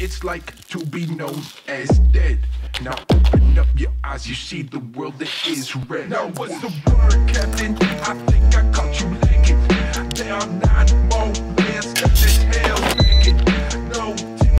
it's like to be known as dead. Now open up your eyes, you see the world that is red. Now what's the word, Captain? I think I caught you legged. There are nine more.